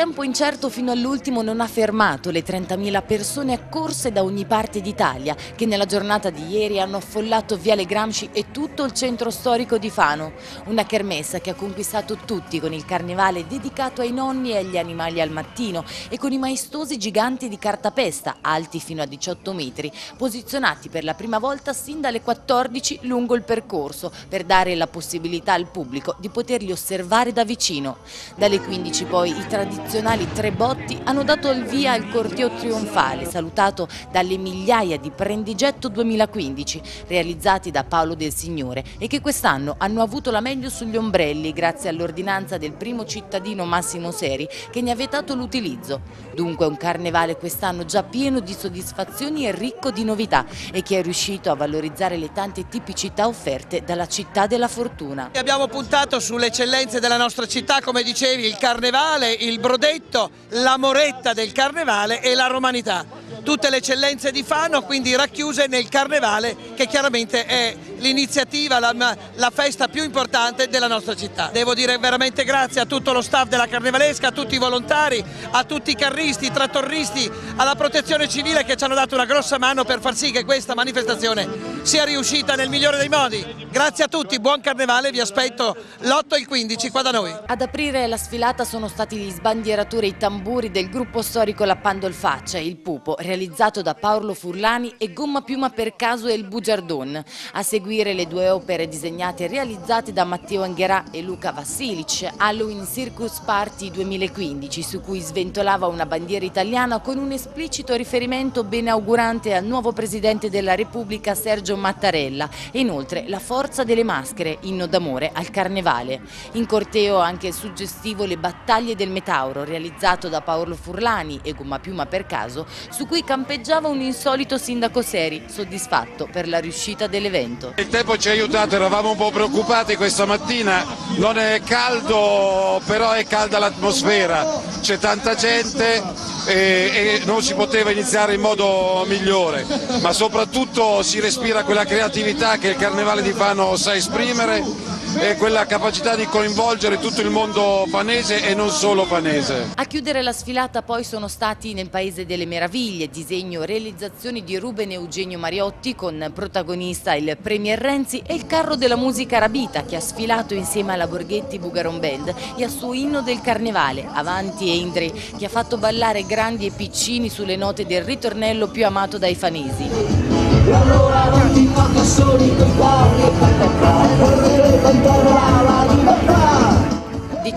tempo incerto fino all'ultimo non ha fermato le 30.000 persone accorse da ogni parte d'Italia che nella giornata di ieri hanno affollato Viale Gramsci e tutto il centro storico di Fano. Una kermessa che ha conquistato tutti con il carnevale dedicato ai nonni e agli animali al mattino e con i maestosi giganti di cartapesta alti fino a 18 metri, posizionati per la prima volta sin dalle 14 lungo il percorso per dare la possibilità al pubblico di poterli osservare da vicino. Dalle 15 poi i tradizionali tre botti hanno dato il via al corteo trionfale salutato dalle migliaia di prendigetto 2015 realizzati da Paolo Del Signore e che quest'anno hanno avuto la meglio sugli ombrelli grazie all'ordinanza del primo cittadino Massimo Seri che ne ha vietato l'utilizzo. Dunque un carnevale quest'anno già pieno di soddisfazioni e ricco di novità e che è riuscito a valorizzare le tante tipicità offerte dalla città della fortuna. Abbiamo puntato sulle eccellenze della nostra città come dicevi il carnevale, il brodetto, la moretta del carnevale e la romanità. Tutte le eccellenze di Fano quindi racchiuse nel carnevale che chiaramente è l'iniziativa, la, la, festa più importante della nostra città. Devo dire veramente grazie a tutto lo staff della Carnevalesca, a tutti i volontari, a tutti i carristi, i trattoristi, alla protezione civile che ci hanno dato una grossa mano per far sì che questa manifestazione sia riuscita nel migliore dei modi. Grazie a tutti, buon carnevale, vi aspetto l'8 e il 15 qua da noi. Ad aprire la sfilata sono stati gli sbandieratori e i tamburi del gruppo storico La Pandolfaccia, il Pupo, realizzato da Paolo Furlani e Gomma Piuma per caso e il Bugiardon. A seguire le due opere disegnate e realizzate da Matteo Angherà e Luca Vassilic, Halloween Circus Party 2015, su cui sventolava una bandiera italiana con un esplicito riferimento benaugurante al nuovo Presidente della Repubblica Sergio Mattarella e inoltre la forza delle maschere, inno d'amore al Carnevale. In corteo anche il suggestivo Le battaglie del Metauro, realizzato da Paolo Furlani e Gomma Piuma per caso, su cui campeggiava un insolito sindaco Seri, soddisfatto per la riuscita dell'evento. Il tempo ci ha aiutato, eravamo un po' preoccupati questa mattina, non è caldo però è calda l'atmosfera, c'è tanta gente e, e non si poteva iniziare in modo migliore, ma soprattutto si respira quella creatività che il Carnevale di Fano sa esprimere e quella capacità di coinvolgere tutto il mondo fanese e non solo fanese. A chiudere la sfilata poi sono stati nel Paese delle Meraviglie, disegno e realizzazioni di Ruben Eugenio Mariotti con protagonista il Premier Renzi e il carro della musica arabita che ha sfilato insieme alla Borghetti Bugaron Band e al suo inno del carnevale, Avanti e Indri, che ha fatto ballare grandi e piccini sulle note del ritornello più amato dai fanesi.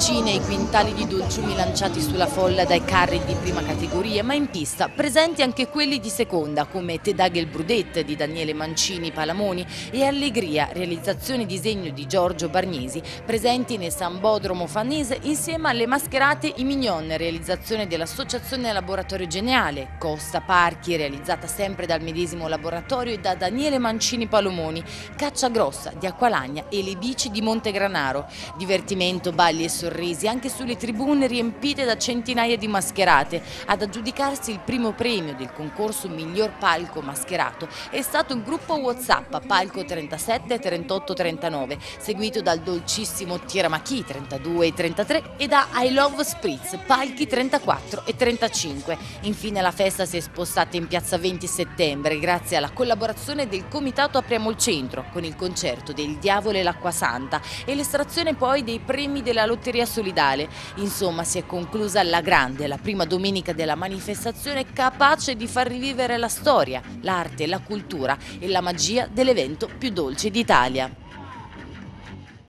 Decine i quintali di dolciumi lanciati sulla folla dai carri di prima categoria, ma in pista presenti anche quelli di seconda, come Tedagel Brudette di Daniele Mancini Palamoni e Allegria, realizzazione disegno di Giorgio Bargnesi, presenti nel Sambodromo Fanese insieme alle mascherate I Mignon, realizzazione dell'Associazione Laboratorio Geniale, Costa Parchi, realizzata sempre dal medesimo laboratorio e da Daniele Mancini Palomoni, Caccia Grossa di Acqualagna e le bici di Montegranaro, divertimento, balli e sorrisi anche sulle tribune riempite da centinaia di mascherate. Ad aggiudicarsi il primo premio del concorso Miglior Palco Mascherato è stato il gruppo Whatsapp Palco 37 e 38 39, seguito dal dolcissimo Tiramachi 32 e 33 e da I Love Spritz Palchi 34 e 35. Infine la festa si è spostata in piazza 20 settembre grazie alla collaborazione del Comitato Apriamo il Centro con il concerto del Diavolo e l'Acqua Santa e l'estrazione poi dei premi della lotteria Lotteria Solidale. Insomma, si è conclusa alla grande, la prima domenica della manifestazione capace di far rivivere la storia, l'arte, la cultura e la magia dell'evento più dolce d'Italia.